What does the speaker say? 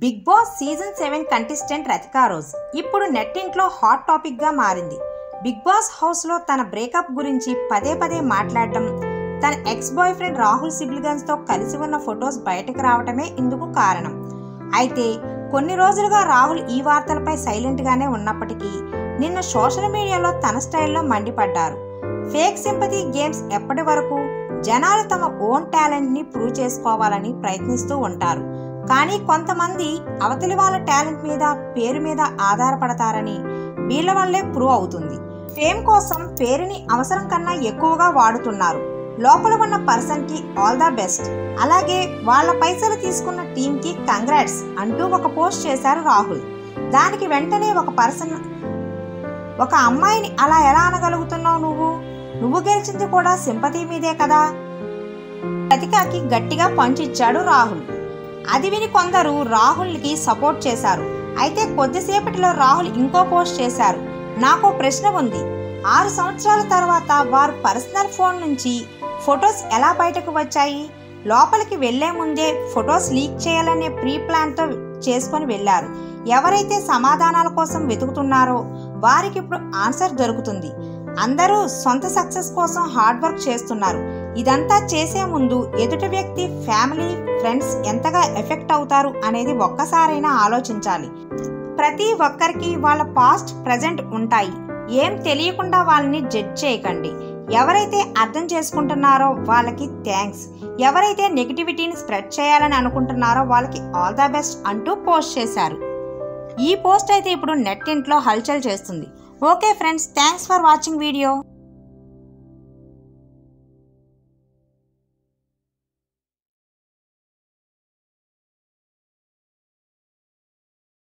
Bigg Boss season seven contestant Rathika Rose. ఇప్పుడు నెట్టింట్లో hot టాపిక్గా మారింది. బిగ్ బాస్ హౌస్లో తన బ్రేకప్ గురించి పదే పదే మాట్లాడటం తన ఎక్స్ బాయ్ ఫ్రెండ్ రాహుల్ సిబ్లిగన్స్తో కలిసి ఉన్న ఫొటోస్ బయటకు రావటమే ఇందుకు కారణం. అయితే కొన్ని రోజులుగా రాహుల్ ఈ వార్తలపై సైలెంట్గానే ఉన్నప్పటికీ నిన్న సోషల్ మీడియాలో తన స్టైల్లో మండిపడ్డారు. ఫేక్ సింపతి గేమ్స్ ఎప్పటి వరకు జనాలు తమ ఓన్ టాలెంట్ని ప్రూవ్ చేసుకోవాలని ప్రయత్నిస్తూ ఉంటారు. కానీ కొంతమంది అవతలి వాళ్ళ టాలెంట్ మీద పేరు మీద ఆధారపడతారని వీళ్ళ వల్లే ప్రూవ్ అవుతుంది. ఫేమ్ కోసం పేరుని అవసరం కన్నా ఎక్కువగా వాడుతున్నారు. లోపల ఉన్న పర్సన్కి ఆల్ ద బెస్ట్. అలాగే వాళ్ళ పైసలు తీసుకున్న టీంకి కంగ్రాట్స్ అంటూ ఒక పోస్ట్ చేశారు రాహుల్. దానికి వెంటనే ఒక పర్సన్ ఒక అమ్మాయిని అలా ఎలా అనగలుగుతున్నావు నువ్వు? నువ్వు గెలిచింది కూడా సింపతి మీదే కదా? రతికాకి గట్టిగా పంచిచ్చాడు రాహుల్. అది విని కొందరు రాహుల్కి సపోర్ట్ చేశారు. అయితే కొద్దిసేపటిలో రాహుల్ ఇంకో పోస్ట్ చేశారు. నాకు ప్రశ్న ఉంది. ఆరు సంవత్సరాల తర్వాత వారు పర్సనల్ ఫోన్ నుంచి ఫొటోస్ ఎలా బయటకు వచ్చాయి? లోపలికి వెళ్ళే ముందే ఫొటోస్ లీక్ చేయాలనే ప్రీ ప్లాన్తో చేసుకొని వెళ్ళారు. ఎవరైతే సమాధానాల కోసం వెతుకుతున్నారో వారికి ఇప్పుడు ఆన్సర్ దొరుకుతుంది. అందరూ సొంత సక్సెస్ కోసం హార్డ్ వర్క్ చేస్తున్నారు. ఇదంతా చేసే ముందు ఎదుటి వ్యక్తి ఫ్యామిలీ ఫ్రెండ్స్ ఎంతగా ఎఫెక్ట్ అవుతారు అనేది ఒక్కసారైనా ఆలోచించాలి. ప్రతి ఒక్కరికి వాళ్ళ పాస్ట్ ప్రజెంట్ ఉంటాయి. ఏం తెలియకుండా వాళ్ళని జడ్జ్ చేయకండి. ఎవరైతే అర్థం చేసుకుంటున్నారో వాళ్ళకి థ్యాంక్స్. ఎవరైతే నెగిటివిటీని స్ప్రెడ్ చేయాలని అనుకుంటున్నారో వాళ్ళకి ఆల్ ద బెస్ట్ అంటూ పోస్ట్ చేశారు. ఈ పోస్ట్ అయితే ఇప్పుడు నెట్ ఇంట్లో హల్చల్ చేస్తుంది. Okay friends thanks for watching video.